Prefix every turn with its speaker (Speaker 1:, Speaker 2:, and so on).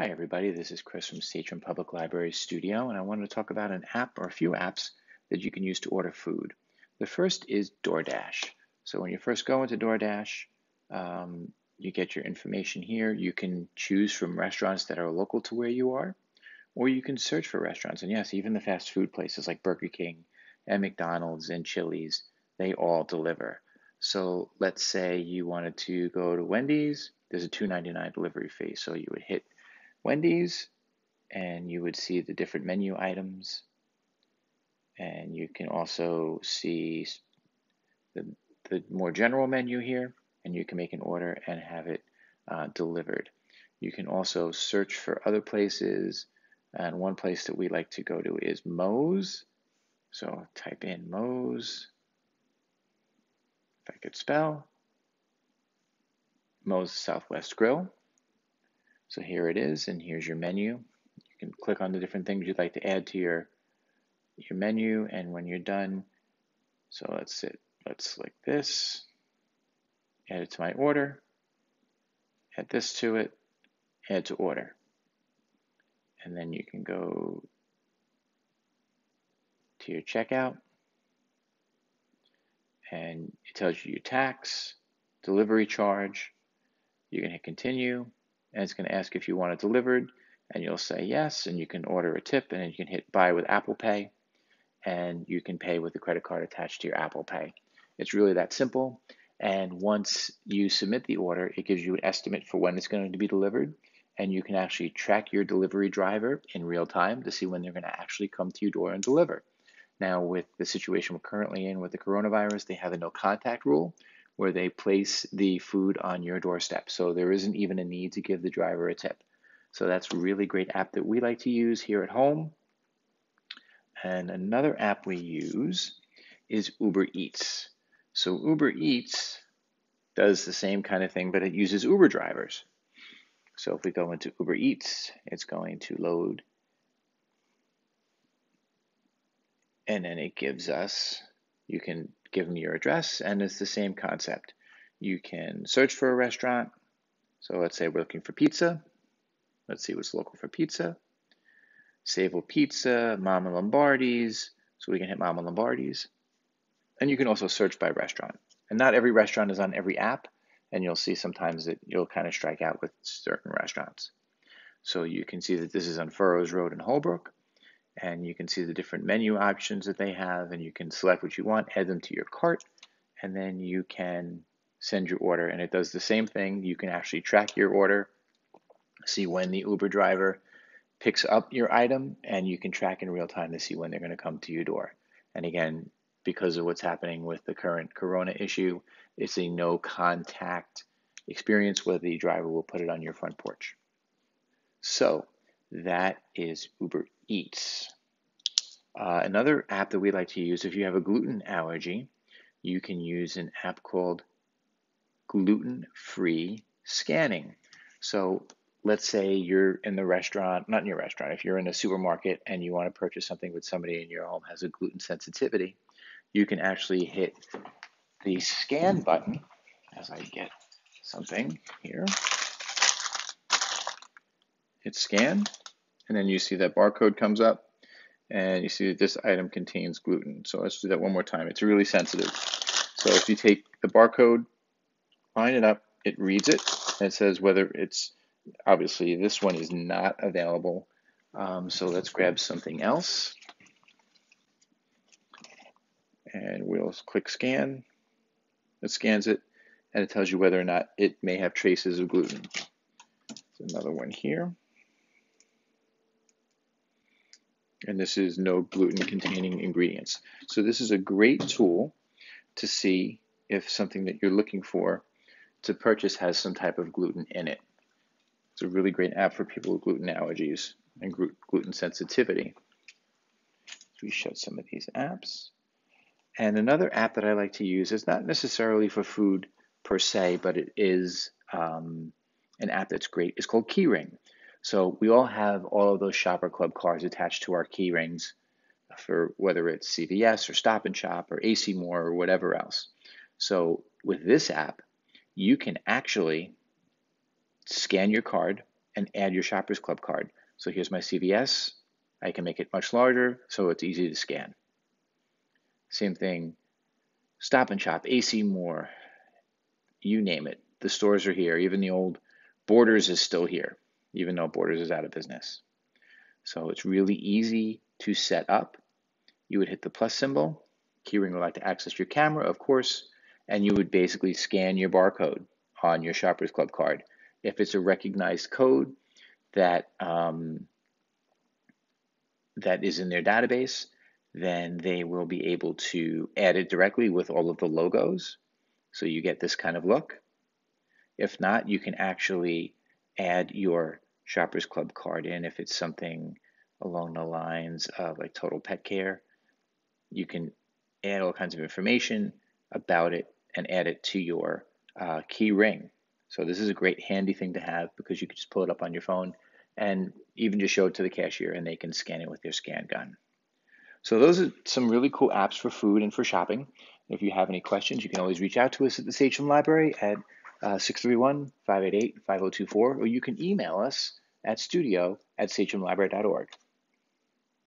Speaker 1: Hi, everybody. This is Chris from Sachem Public Library Studio, and I wanted to talk about an app or a few apps that you can use to order food. The first is DoorDash. So when you first go into DoorDash, um, you get your information here. You can choose from restaurants that are local to where you are, or you can search for restaurants. And yes, even the fast food places like Burger King and McDonald's and Chili's, they all deliver. So let's say you wanted to go to Wendy's, there's a $2.99 delivery fee. So you would hit Wendy's and you would see the different menu items. And you can also see the, the more general menu here, and you can make an order and have it uh, delivered. You can also search for other places, and one place that we like to go to is Moe's. So type in Moe's, if I could spell, Moe's Southwest Grill. So here it is, and here's your menu. You can click on the different things you'd like to add to your your menu, and when you're done, so let's sit, let's select this, add it to my order, add this to it, add to order. And then you can go to your checkout, and it tells you your tax, delivery charge. You can hit continue, and it's going to ask if you want it delivered, and you'll say yes, and you can order a tip, and you can hit buy with Apple Pay, and you can pay with the credit card attached to your Apple Pay. It's really that simple. And once you submit the order, it gives you an estimate for when it's going to be delivered. And you can actually track your delivery driver in real time to see when they're going to actually come to your door and deliver. Now, with the situation we're currently in with the coronavirus, they have a no contact rule, where they place the food on your doorstep. So there isn't even a need to give the driver a tip. So that's a really great app that we like to use here at home. And another app we use is Uber Eats. So Uber Eats does the same kind of thing, but it uses Uber drivers. So if we go into Uber Eats, it's going to load. And then it gives us, you can give them your address, and it's the same concept. You can search for a restaurant. So let's say we're looking for pizza. Let's see what's local for pizza. Sable Pizza, Mama Lombardi's. So we can hit Mama Lombardi's. And you can also search by restaurant. And not every restaurant is on every app, and you'll see sometimes that you'll kind of strike out with certain restaurants. So you can see that this is on Furrows Road in Holbrook and you can see the different menu options that they have and you can select what you want, add them to your cart, and then you can send your order and it does the same thing. You can actually track your order, see when the Uber driver picks up your item, and you can track in real time to see when they're going to come to your door. And again, because of what's happening with the current corona issue, it's a no contact experience where the driver will put it on your front porch. So that is Uber Eats. Uh, another app that we like to use if you have a gluten allergy, you can use an app called Gluten Free Scanning. So let's say you're in the restaurant, not in your restaurant, if you're in a supermarket and you want to purchase something with somebody in your home has a gluten sensitivity, you can actually hit the scan button as I get something here. Hit scan, and then you see that barcode comes up and you see that this item contains gluten. So let's do that one more time. It's really sensitive. So if you take the barcode, line it up, it reads it, and it says whether it's, obviously this one is not available. Um, so let's grab something else. And we'll click scan. It scans it, and it tells you whether or not it may have traces of gluten. There's another one here and this is no gluten containing ingredients. So this is a great tool to see if something that you're looking for to purchase has some type of gluten in it. It's a really great app for people with gluten allergies and gluten sensitivity. So we shut some of these apps. And another app that I like to use is not necessarily for food per se, but it is um, an app that's great. It's called Keyring. So we all have all of those Shopper Club cards attached to our key rings for whether it's CVS or Stop and Shop or AC Moore or whatever else. So with this app, you can actually scan your card and add your Shoppers Club card. So here's my CVS. I can make it much larger so it's easy to scan. Same thing, Stop and Shop, AC Moore, you name it. The stores are here. Even the old Borders is still here, even though Borders is out of business. So it's really easy to set up. You would hit the plus symbol. Keyring would like to access your camera, of course, and you would basically scan your barcode on your Shoppers Club card. If it's a recognized code that um, that is in their database, then they will be able to add it directly with all of the logos. So you get this kind of look. If not, you can actually add your Shoppers Club card in if it's something along the lines of like Total Pet Care. You can add all kinds of information about it and add it to your uh, key ring. So this is a great handy thing to have because you can just pull it up on your phone and even just show it to the cashier and they can scan it with their scan gun. So those are some really cool apps for food and for shopping. If you have any questions, you can always reach out to us at the Sachem Library at 631-588-5024, uh, or you can email us at studio at sachemlibrary.org.